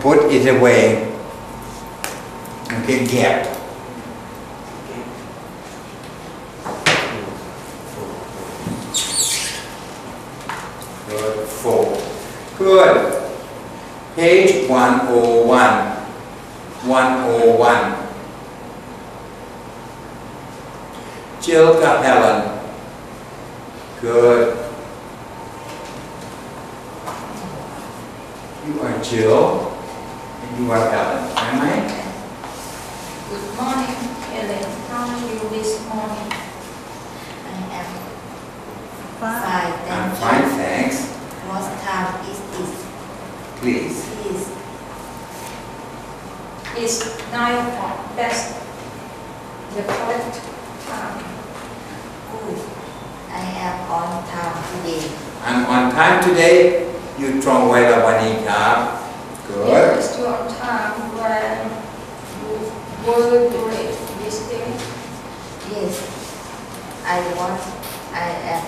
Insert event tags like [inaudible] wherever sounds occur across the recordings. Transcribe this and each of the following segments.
put it away. Okay, gap. Good, four. Good. Page 101. 101. Jill got Helen. Good. You are Jill you are Helen. Am I? Good morning, Helen. How are you this morning? I am Fine. fine, I'm thank fine, you. thanks. What time is it? Please. Please. It's nine o'clock. That's the correct time. Good. I am on time today. I'm on time today. You ตรงเวลาวันนี้ครับ Good. was your time when you will do this day? Yes. I want, I am.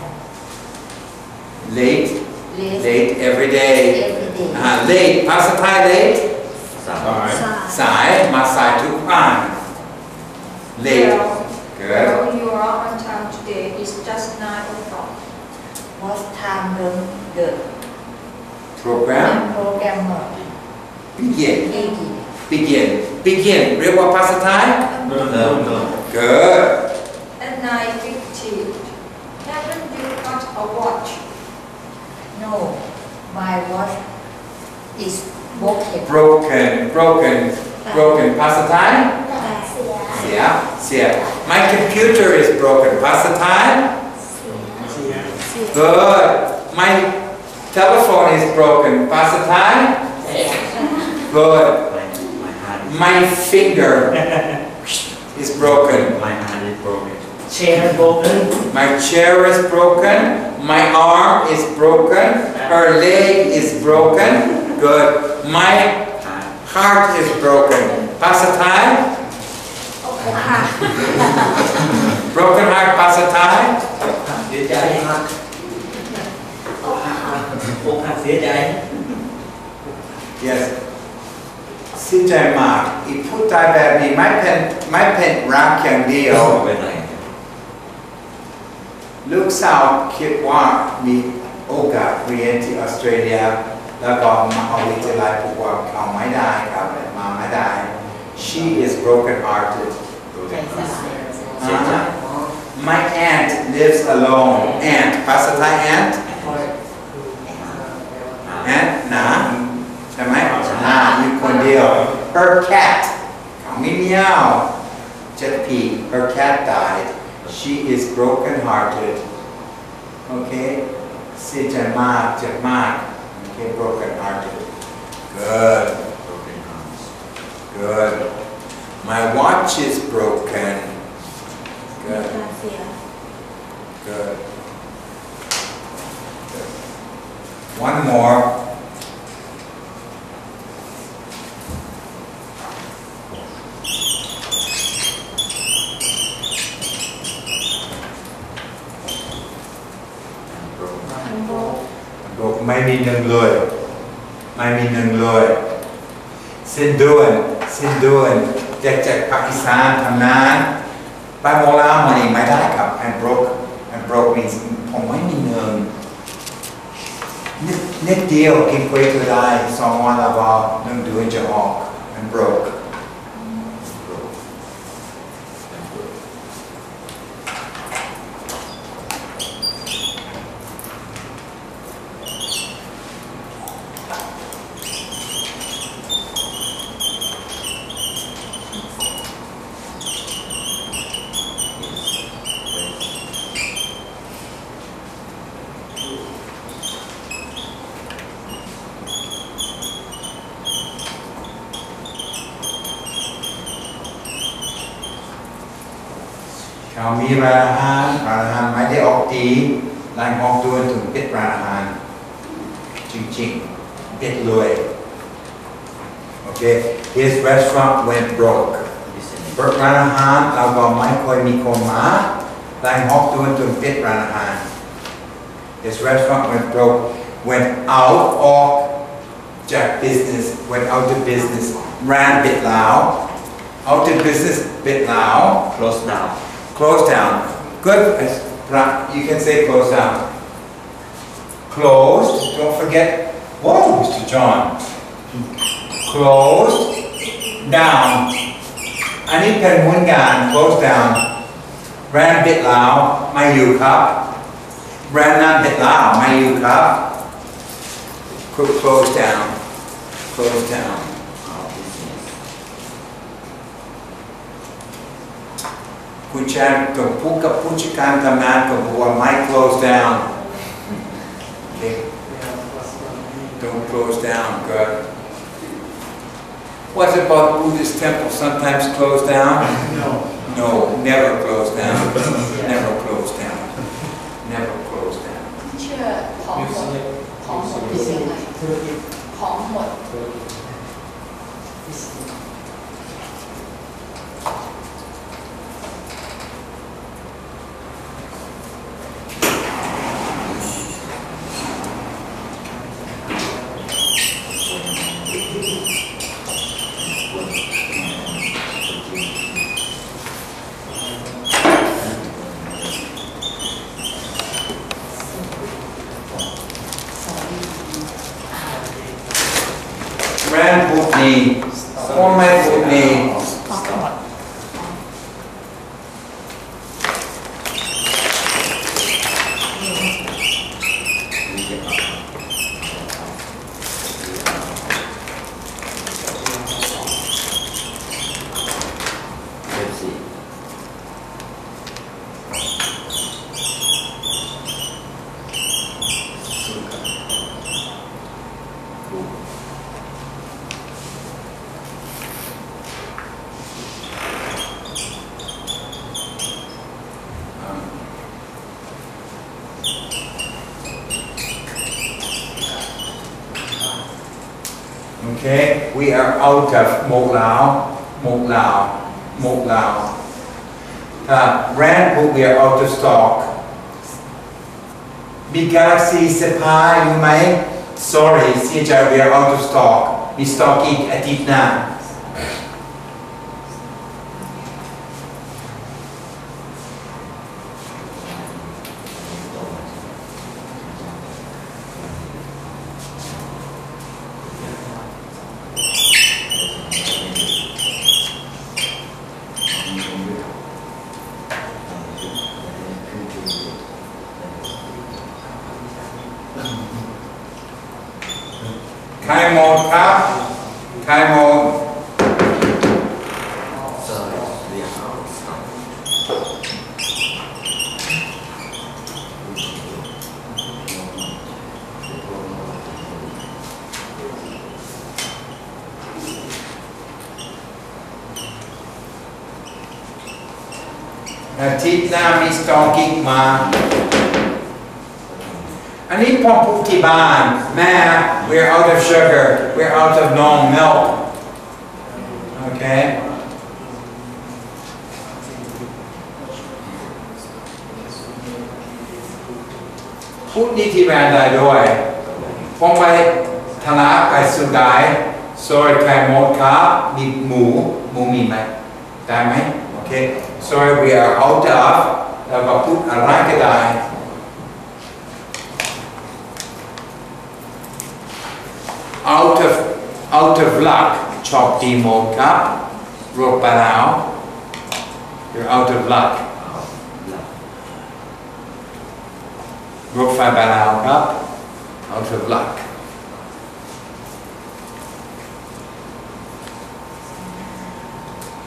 Late? Late. Late every day. Every day. Uh, late. Past Thai late? Sai. Sai. Ma sai tu pan. Late. Well, Good. Well, you are on time today. It's just 9 o'clock. What time will the program? The programmer. begin begin? begin begin เรียกว่าภาษาไทย เริ่มเริ่มเริ่ม good At nine fifteen. Haven't you got a watch? No, my watch is broken. broken broken broken ภาษาไทยเสียเสีย my computer is broken ภาษาไทย good my telephone is broken ภาษาไทย good ไม่ฮาร์ด my finger [laughs] is broken ไม่ฮาร์ดโปรแกรมเชร์โบเกน My chair is broken. My arm is broken. Her leg is broken. Good. My ฮาร์ด heart is broken. Pasatai? [laughs] Broken heart pasatai? เสียใจครับอกหักอกหักเสียใจ Yes. สิ้นใจมากอีพูดใจแบบนี้ไม่เป็นไม่เป็นรักอย่างเดียว เป็นไร ลูกสาวคิดว่ามีโอกาสเรียนที่ออสเตรเลีย แล้วก็มหาวิทยาลัยบอกว่าเขาไม่ได้ครับมาไม่ได้ she is broken hearted โปรแกรมเสียใจ my aunt lives alone aunt ภาษาไทย aunt aunt นะ her cat, coming meow, Jet her cat died. She is broken-hearted. Okay? Si Jamak, Okay, broken-hearted. Good. Broken arms. Good. My watch is broken. Good. Good. Good. One more. May mi nâng lười May mi nâng lười Xin đuôn Xin đuôn จากจากปากีสถานทำงานไปโมลาวมันเองไม่ได้ครับ I'm broke I'm broke means ผมไม่มีเงินนิดเดียวกินก๋วยเตี๋ยวได้สองวันและก็หนึ่งเดือนจะออก I'm broke เขามีร้านอาหารร้านอาหารไม่ได้ออกดีร้านออกตัวถึงปิดร้านอาหารจริงๆปิดเลยโอเค his restaurant went broke ดิสนีย์ เปิดร้านอาหารเราก็ไม่ค่อยมีคนมาร้านออกตัวถึงปิดร้านอาหาร his restaurant went broke went out ออก จาก business went out of business ran ปิดแล้ว out of business ปิดแล้ว close down Close down. Good. You can say close down. Closed. Don't forget. Whoa, Mr. John. Closed. Down. Ani pen. Close down. Ran bit lao. My you cup. Ran not bit lao. My you cup. Close down. Close down. อกว่าไม่ close down okay don't close down good what about Buddhist temple sometimes close down No. no never close down never close down never close down เชื่อของหมดของหมดคือยังไง ธุรกิจ ของหมด we are out of Mok Lao, Mok Lao, Mok Lao. Uh, Rand Book, we are out of stock. มี Galaxy 15อยู่ไหม Sorry เสียใจ we are out of stock มี stock อีกอาทิตย์หน้า ใครหมดครับใครหมด Sorry, we are out of stock. อาทิตย์หน้ามีสตอกอีกมา อันนี้พ่อพูดที่บ้านแม่ we're out of sugar we're out of non milk okay พูดนี่ที่แบรนด์ได้ด้วยผมไปทลาไปสุดท้าย sorry ไข่หมดครับมีหมูหมูมีไหมได้ไหมโอเค sorry we are out of แล้วก็พูดอะไรก็ได้ out of out of luck, chop demo cup, ropanao. You're out of luck. Ropa banao cup, out of luck.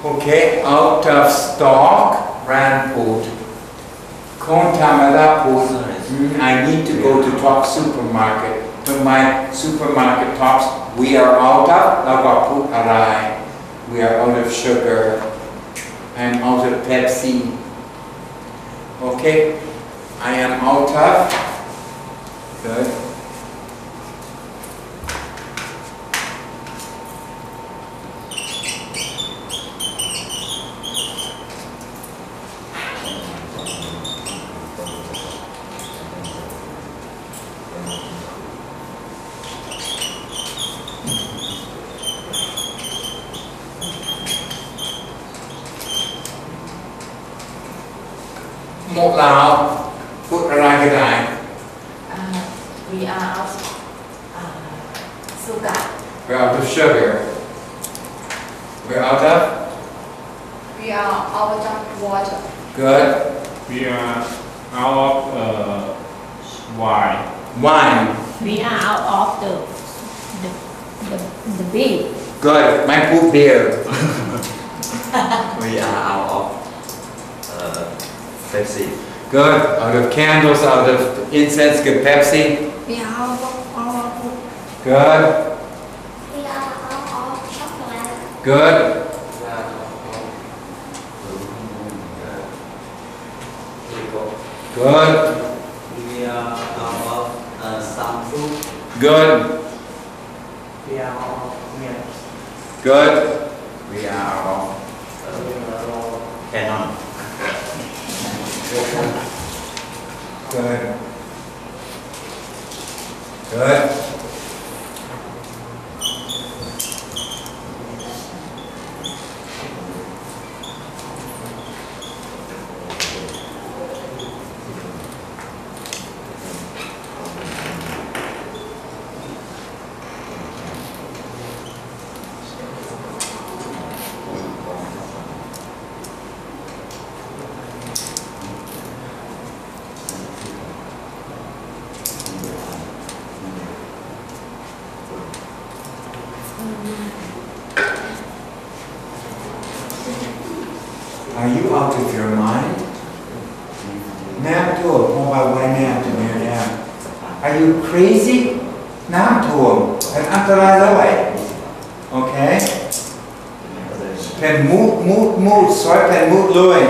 Okay, out of stock, rampant. Kontamada I need to go to top supermarket. to my supermarket tops we are out of แล้วก็พูดอะไร we are out of sugar I'm out of Pepsi okay I am out of good หมกลาวพูดอะไรก็ได้ uh, we are out uh, sugar We're out of sugar. We're out of? We are out of water. Good. We are out of uh, wine. Wine. We are out of the the the, the beer. Good. My poop beer. [laughs] [laughs] We are out of uh, Pepsi. Good. Out of candles, out of incense, good Pepsi. we are out of, Good. we are out of chocolate Good. Good. We are out of uh, some fruit. Good. We are of milk. Good. We are all. Canon. Good. น้ำท่วมเป็นอันตรายเลยโอเคเป็นมูดมูดมูดสวยเป็นมูดเลย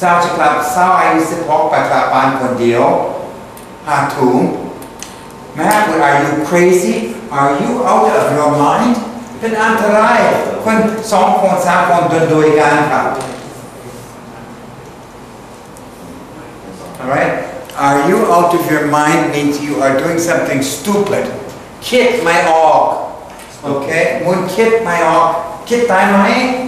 สาวจะกลับสาวอายุสิบหกไปกลับบ้านคนเดียวหาถุงแม่ Are you crazy? Are you out of your mind? เป็นอันตรายคนสองคนสามคนเดินด้วยกันครับ Alright? Are you out of your mind means you are doing something stupid. Kit my og. Okay? Mun kit my og. Kit my mind.